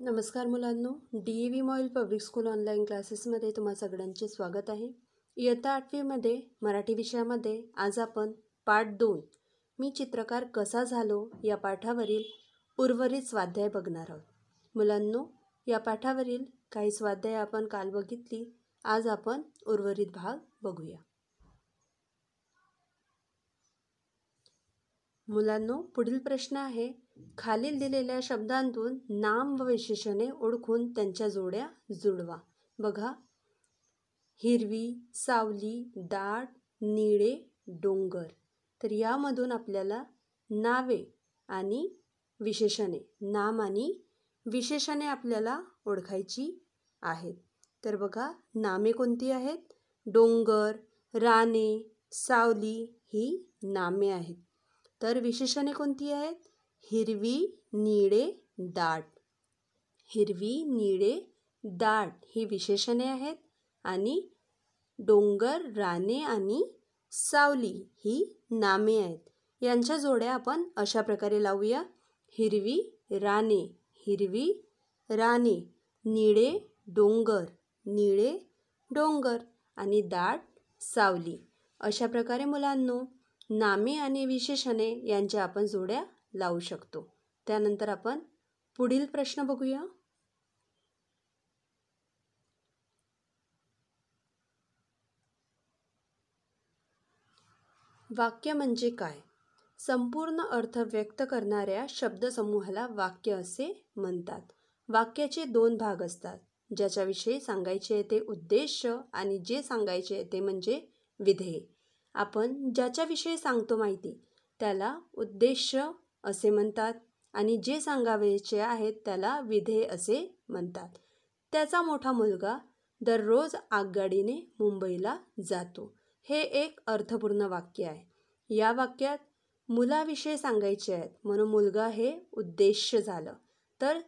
नमस्कार मुलांनो D E V MOIL public school online क्लासेसमध्ये तुम्हा सगळ्यांचे स्वागत आहे. इयत्ता आठवीमध्ये मराठी विषयामध्ये आज आपण पाठ दोन मी चित्रकार कसा झालो या पाठावरील उर्वरित स्वाध्याय बघणार आहोत. मुलांनो या पाठावरील काही स्वाध्याय आपण काल बघितली आज आपण उर्वरित भाग बघूया. मुलांनो पुढील प्रश्न आहे खालील दिलेल्या शब्दांतून नाम व विशेषणे ओळखून त्यांच्या जोड्या जुळवा. बघा. हिरवी सावली दाट निळे डोंगर. तर यामधून आपल्याला नावे आणि विशेषणे नाम आणि विशेषणे आपल्याला ओळखायची आहेत. तर बघा नामे कोणती आहेत? डोंगर राणे सावली ही नामे आहेत. तर विशेषणे कोणती आहेत? हिरवी निळे दाट हिरवी निळे दाट ही विशेषणे आहेत आणि डोंगर राणे आणि सावली ही नामे आहेत. यांच्या जोड्या आपण अशा प्रकारे लावूया. हिरवी राणे हिरवी राणे निळे डोंगर निळे डोंगर आणि दाट सावली. अशा प्रकारे मुलांनो नामे आणि विशेषणे यांच्या आपण जोड्या लावू शकतो. त्यानंतर आपण पुढील प्रश्न बघूया. वाक्य म्हणजे काय? संपूर्ण अर्थ व्यक्त करणाऱ्या शब्दसमूहाला वाक्य असे म्हणतात. वाक्याचे दोन भाग असतात. ज्याच्याविषयी सांगायचे ते उद्देश आणि जे सांगायचे ते म्हणजे विधेय. आपण ज्याच्याविषयी सांगतो माहिती त्याला उद्देश असे म्हणतात आणि जे सांगावेचे आहेत त्याला विधेय असे म्हणतात. त्याचा मोठा मुलगा दररोज आगगाडीने मुंबईला जातो. हे एक अर्थपूर्ण वाक्य आहे. या वाक्यात मुलाविषयी सांगायचे आहेत. म्हणून मुलगा हे उद्देश झालं. तर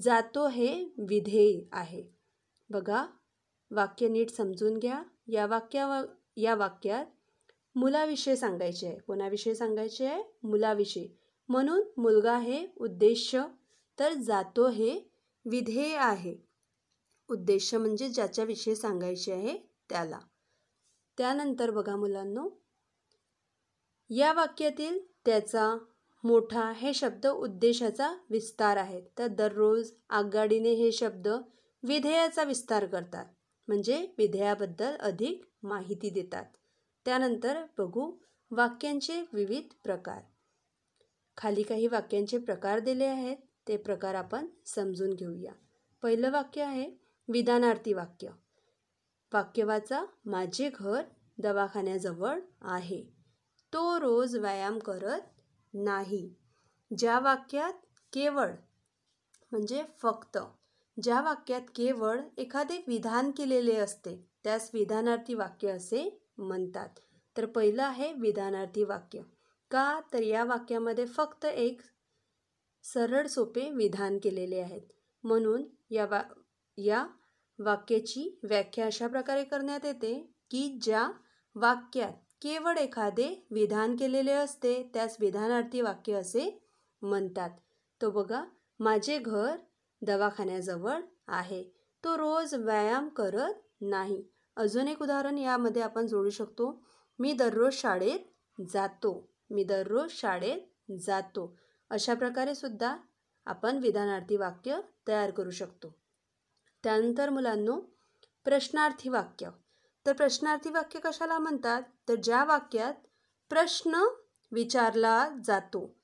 जातो हे विधेय आहे. बघा वाक्य नीट समजून घ्या. या वाक्या या वाक्यात मुलाविषयी सांगायचे आहे. कोणाविषयी सांगायचे आहे? मुलाविषयी. म्हणून मुलगा हे उद्देश तर जातो हे विधेय आहे. उद्देश म्हणजे ज्याच्याविषयी सांगायचे आहे त्याला. त्यानंतर बघा मुलांनो. या वाक्यातील त्याचा मोठा हे शब्द उद्देशाचा विस्तार आहेत तर दररोज आगगाडीने हे शब्द विधेयाचा विस्तार करतात. म्हणजे विधेयाबद्दल अधिक माहिती देतात. त्यानंतर बघू वाक्यांचे विविध प्रकार. खाली काही वाक्यांचे प्रकार दिले आहेत ते प्रकार आपण समजून घेऊया. पहिलं वाक्य आहे विधानार्थी वाक्य. वाक्य वाचा माझे घर दवाखान्याजवळ आहे. तो रोज व्यायाम करत नाही. ज्या वाक्यात केवळ म्हणजे फक्त ज्या वाक्यात केवळ एखादे विधान केलेले असते त्यास विधानार्थी वाक्य असे म्हणतात. तर पहिलं आहे विधानार्थी वाक्य. का तर या वाक्यामध्ये फक्त एक सरळ सोपे विधान केलेले आहेत. म्हणून या वा या वाक्याची व्याख्या अशा प्रकारे करण्यात येते की ज्या वाक्यात केवळ एखादे विधान केलेले असते त्यास विधानार्थी वाक्य असे म्हणतात. तो बघा माझे घर दवाखान्याजवळ आहे. तो रोज व्यायाम करत नाही. अजून एक उदाहरण यामध्ये आपण जोडू शकतो. मी दररोज शाळेत जातो. मी दररोज शाळेत जातो. अशा प्रकारे सुद्धा आपण विधानार्थी वाक्य तयार करू शकतो. त्यानंतर मुलांनो प्रश्नार्थी वाक्य. तर प्रश्नार्थी वाक्य कशाला म्हणतात? तर ज्या वाक्यात प्रश्न विचारला जातो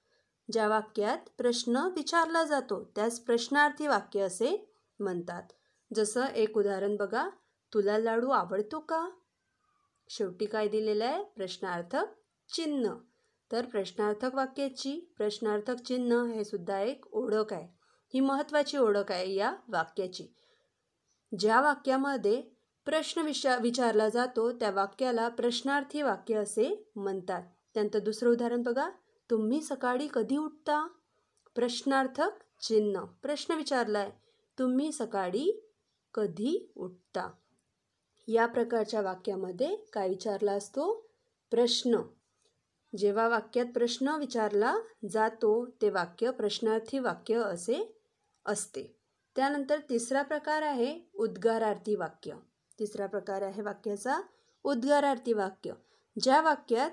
ज्या वाक्यात प्रश्न विचारला जातो त्यास प्रश्नार्थी वाक्य असे म्हणतात. जसं एक उदाहरण बघा तुला लाडू आवडतो का? शेवटी काय दिलेलं आहे? प्रश्नार्थक चिन्ह. तर प्रश्नार्थक वाक्याची प्रश्नार्थक चिन्ह हे सुद्धा एक ओळख आहे. ही महत्त्वाची ओळख आहे या वाक्याची. ज्या वाक्यामध्ये प्रश्न विचार विचारला जातो त्या वाक्याला प्रश्नार्थी वाक्य असे म्हणतात. त्यानंतर दुसरं उदाहरण बघा. तुम्ही सकाळी कधी उठता? प्रश्नार्थक चिन्ह. प्रश्न विचारला आहे तुम्ही सकाळी कधी उठता? या प्रकारच्या वाक्यामध्ये काय विचारला असतो? प्रश्न. जेव्हा वाक्यात प्रश्न विचारला जातो ते वाक्य प्रश्नार्थी वाक्य असे असते. त्यानंतर तिसरा प्रकार आहे उद्गारार्थी वाक्य. तिसरा प्रकार आहे वाक्याचा उद्गारार्थी वाक्य. ज्या वाक्यात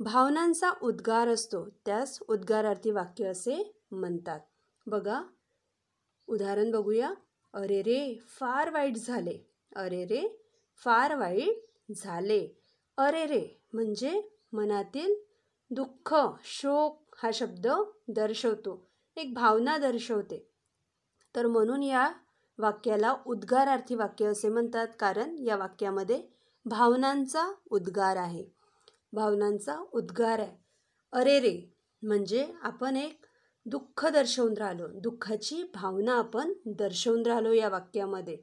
भावनांचा उद्गार असतो त्यास उद्गारार्थी वाक्य असे म्हणतात. बघा उदाहरण बघूया. अरे रे फार वाईट झाले. अरे रे फार वाईट झाले. अरे रे म्हणजे मनातील दुःख शोक हा शब्द दर्शवतो. एक भावना दर्शवते. तर म्हणून या वाक्याला उद्गारार्थी वाक्य असे म्हणतात कारण या वाक्यामध्ये भावनांचा उद्गार आहे. भावनांचा उद्गार आहे. अरे रे! म्हणजे आपण एक दुःख दर्शवून राहिलो. दुःखाची भावना आपण दर्शवून राहिलो या वाक्यामध्ये.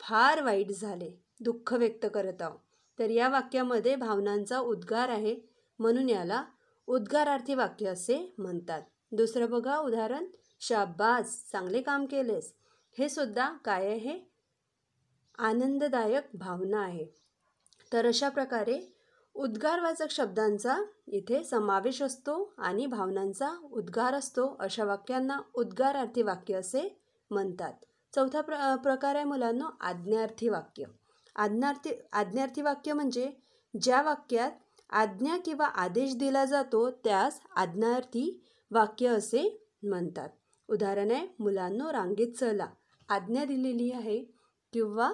फार वाईट झाले. दुःख व्यक्त करत आहोत. तर या वाक्यामध्ये भावनांचा उद्गार आहे. म्हणून याला उद्गारार्थी वाक्य असे म्हणतात. दुसरं बघा उदाहरण शाबास चांगले काम केलेस. हे सुद्धा काय आहे? आनंददायक भावना आहे. तर अशा प्रकारे उद्गारवाचक शब्दांचा इथे समावेश असतो आणि भावनांचा उद्गार असतो अशा वाक्यांना उद्गारार्थी वाक्य असे म्हणतात. चौथा प्र प्रकार आहे मुलांना आज्ञार्थी वाक्य. आज्ञार्थी आज्ञार्थी वाक्य म्हणजे ज्या वाक्यात आज्ञा किंवा आदेश दिला जातो त्यास आज्ञार्थी वाक्य असे म्हणतात. उदाहरण आहे मुलांनो रांगेत चला. आज्ञा दिलेली आहे किंवा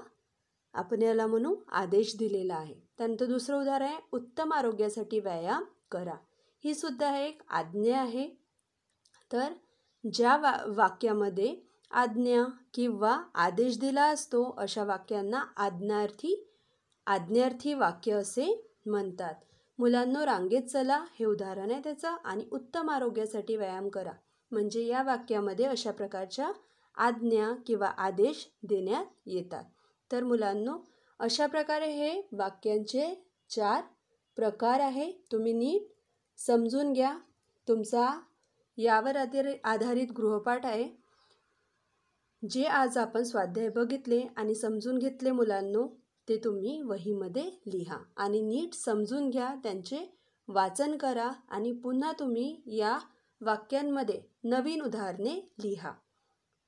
आपण याला म्हणू आदेश दिलेला आहे. त्यानंतर दुसरं उदाहरण आहे उत्तम आरोग्यासाठी व्यायाम करा. ही सुद्धा एक आज्ञा आहे. तर ज्या वा वाक्यामध्ये आज्ञा किंवा आदेश दिला असतो अशा वाक्यांना आज्ञार्थी आज्ञार्थी वाक्य असे म्हणतात. मुलांनो रांगेत चला हे उदाहरण आहे त्याचं आणि उत्तम आरोग्यासाठी व्यायाम करा. म्हणजे या वाक्यामध्ये अशा प्रकारच्या आज्ञा किंवा आदेश देण्यात येतात. तर मुलांनो अशा प्रकारे हे वाक्यांचे चार प्रकार आहे. तुम्ही नीट समजून घ्या. तुमचा यावर आधारित गृहपाठ आहे. जे आज आपण स्वाध्याय बघितले आणि समजून घेतले मुलांनो ते तुम्ही वहीमध्ये लिहा आणि नीट समजून घ्या त्यांचे वाचन करा आणि पुन्हा तुम्ही या वाक्यांमध्ये नवीन उदाहरणे लिहा.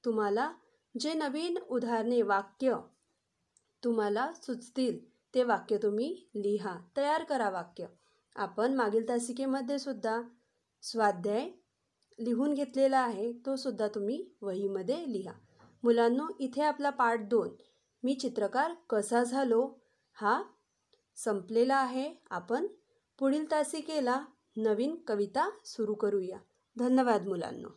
तुम्हाला जे नवीन उदाहरणे वाक्य तुम्हाला सुचतील ते वाक्य तुम्ही लिहा. तयार करा वाक्य. आपण मागील तासिकेमध्ये सुद्धा स्वाध्याय लिहून घेतलेला आहे तो सुद्धा तुम्ही वहीमध्ये लिहा. मुलांनो इथे आपला पाठ दोन. मी चित्रकार कसा झालो? हा संपलेला आहे. आपण पुढील तासिकेला नवीन कविता सुरू करूया. धन्यवाद मुलांनो.